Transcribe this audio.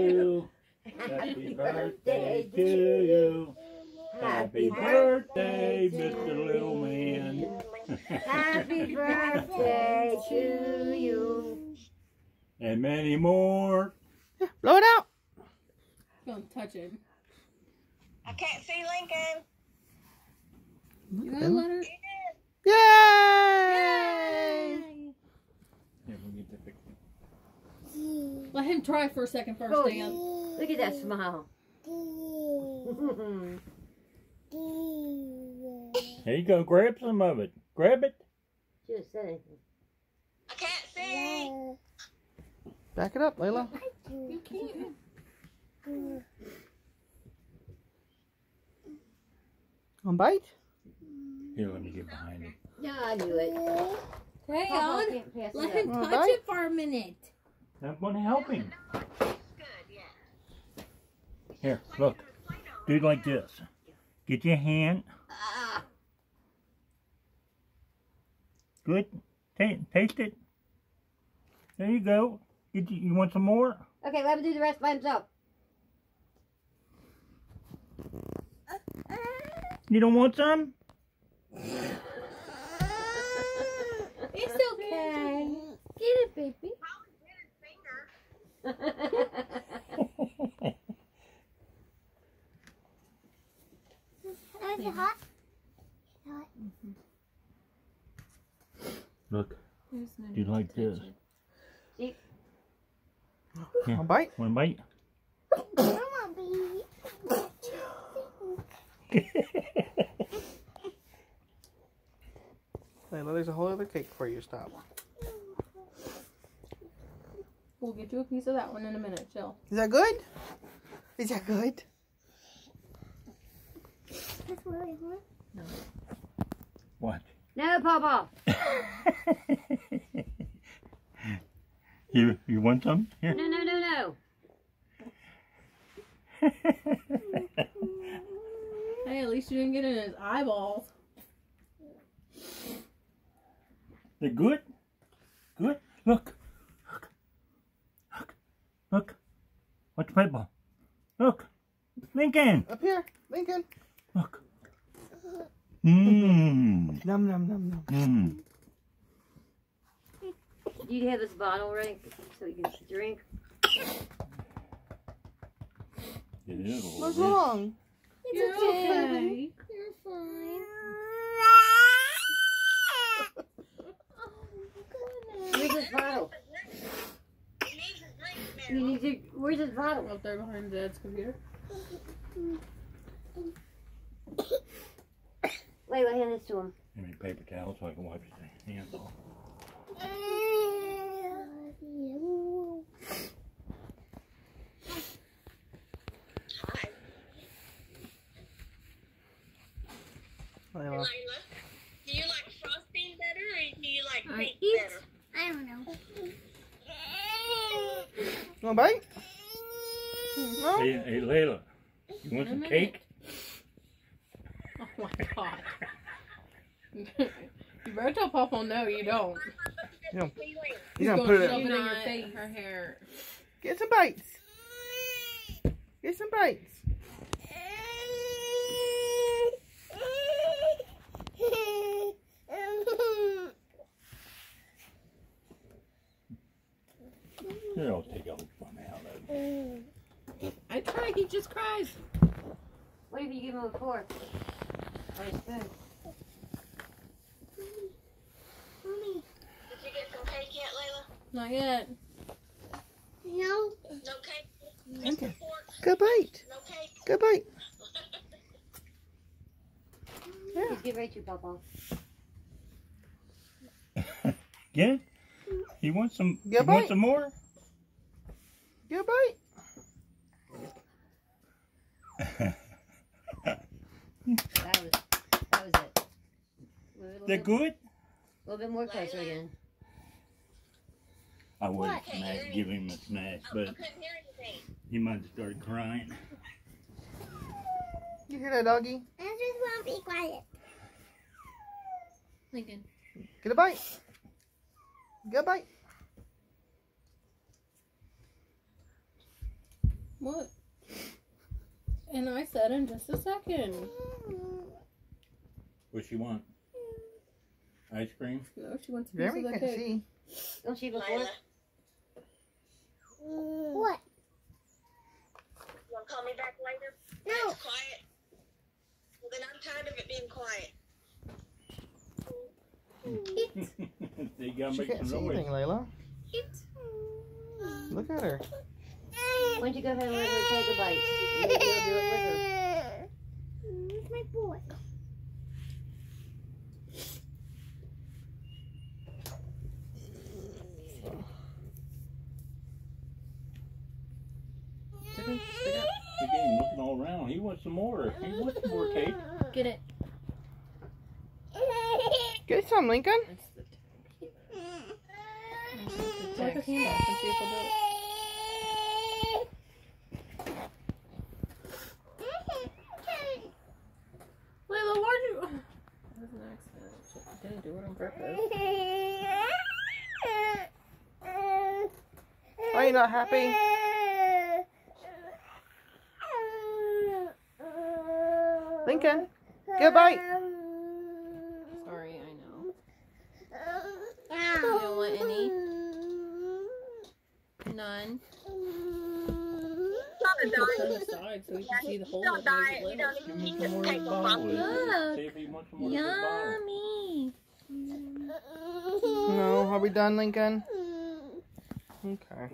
you. Happy birthday to you. Happy birthday, Mr. Little Man. Happy birthday to you. And many more. Blow it out. Don't touch it. I can't see Lincoln. You gotta let her. Yay! Here, we'll get the picture. Let him try for a second first, Oh, Dan. Look at that smile. Here you go. Grab some of it. Grab it. Just saying. I can't see. Back it up, Layla. You can't. On bite. Here, let me get behind it. Yeah, I knew it. Hey, on. Let him touch it for a minute. I'm going to help him. Here, look. Do it like this. Get your hand. Good. Ta- taste it. There you go. You, you want some more? Okay, let him do the rest by himself. You don't want some? It's okay. Get it, baby. Probably bit his finger. Is it hot? Mm-hmm. Look. Do you like this? On bite. Want to bite? Come on, baby. Layla, there's a whole other cake for you. Stop. We'll get you a piece of that one in a minute, chill. Is that good? Is that good? That's what I want. what? No, Papa. you you want some? Here. No, no, no, no. Hey, at least you didn't get in his eyeballs. They're good? Good? Look. Look. Look. Look. Watch the paper. Look. Lincoln. Up here, Lincoln. Look. Uh, mmm. Num num num num. Mmm. Do you have this bottle ready so you can drink? It is What's little wrong? You're okay. You're fine. Where's this bottle? He needs his drink You now. need to, where's this bottle? Up there behind Dad's computer. Layla, hand this to him. Give me a paper towel so I can wipe his hands off. Hi. Layla. Layla, do you like frosting better or do you like I pink eat. better? I don't know. You want bite? No. Hey, hey, Layla. You want some cake? Oh my god. you better tell Papa no, you don't. Yeah. Feeling. He's gonna put it shove it in your face. Her hair. Get some bites. Get some bites. Here, I'll take all the fun out of it. I try, he just cries. What if you give him a fork? Or a spoon? Mommy, Did you get some cake yet, Layla? Not yet. no. No cake? Okay. Just a fork? Good bite. No cake? Good bite. Just give right to Papa. Get it? You want some? Yeah, you want some more? Good bite. That was, that was it. They're bit, good? A little bit more closer again. I would What? smash, give him a smash, oh, I but couldn't hear anything. he might start crying. You hear that, doggy? I just want to be quiet. Lincoln. Get a bite. Get a bite. What? And I said in just a second. What she want? Ice cream? No, she wants a piece Jeremy of the can cake. see. Don't she before? Lila, What? you want to call me back later? No. It's quiet. Well, then I'm tired of it being quiet. you gotta She make can't see noise. anything, Layla. Look at her. Why don't you go ahead and let her take a bite? Maybe you'll do it with her. Where's my boy? Chicken, spit up. Again, looking all around. He wants some more. He wants some more cake. Get it. Get some, Lincoln. That's the Wipe his hand off and see if he'll do it. Layla, why'd you? That was an accident. She didn't do it on purpose. Are you not happy? Lincoln, get a bite. Sorry, I know. You don't want any? None. Don't die. aside so we can see the whole Don't die. it. You don't Give even him need to take a bottle. bottle. See if he wants some more of the bottle. Yummy. No, are we done, Lincoln? Okay.